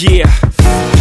Yeah.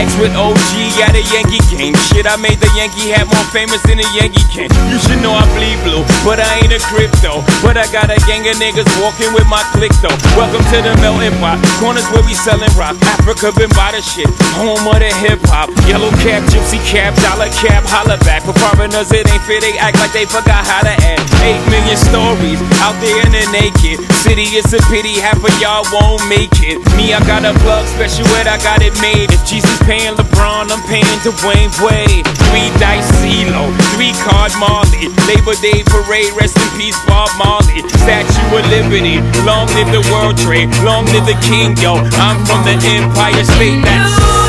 X with OG at a Yankee game. Shit, I made the Yankee hat more famous than a Yankee can. You should know I bleed blue, but I ain't a crypto. But I got a gang of niggas walking with my click though. Welcome to the melting pot. Corners where we selling rock. Africa been by the shit. Home of the hip hop. Yellow cap, gypsy cap, dollar cap, holla back. For foreigners, it ain't fair. They act like they forgot how to act. Eight million stories out there in the naked city. It's a pity half of y'all won't make it. Me, I got a plug special ed, I got it made. If Jesus paying LeBron, I'm paying Dwayne Wade. Three dice CeeLo, three card Marley. Labor Day parade, rest in peace, Bob Marley. Statue of Liberty, long live the World Trade, long live the King, yo. I'm from the Empire State. That's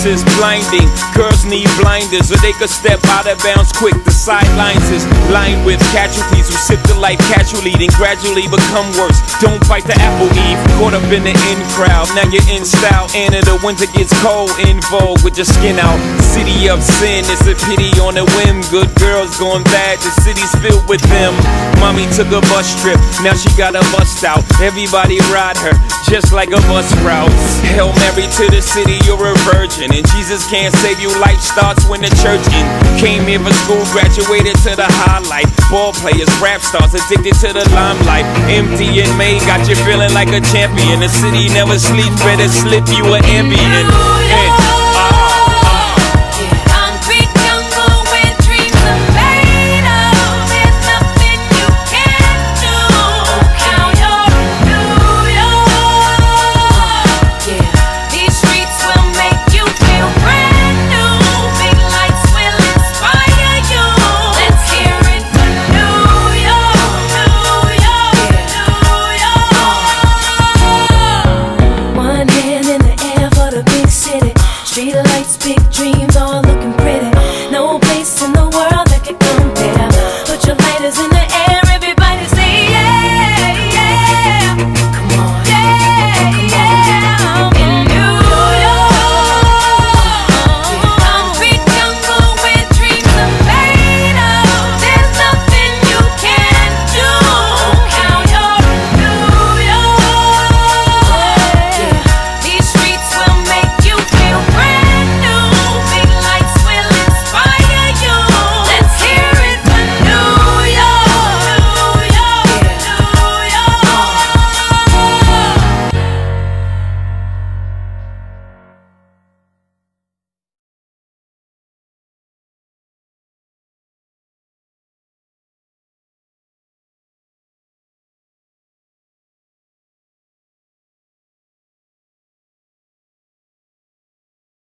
Is blinding, girls need blinders, or they could step out of bounds quick. The sidelines is lined with casualties who sip the life casually, then gradually become worse. Don't fight the apple eve, caught up in the in crowd. Now you're in style, and in the winter gets cold, in vogue with your skin out. City of sin, it's a pity on a whim. Good girls going bad, the city's filled with them. Mommy took a bus trip, now she got a bust out. Everybody ride her, just like a bus route. Hail Mary to the city, you're a virgin. And Jesus can't save you, life starts when the church in. Came here for school, graduated to the highlight. Ball players, rap stars, addicted to the limelight. Empty and made, got you feeling like a champion. The city never sleeps, better slip you an ambient.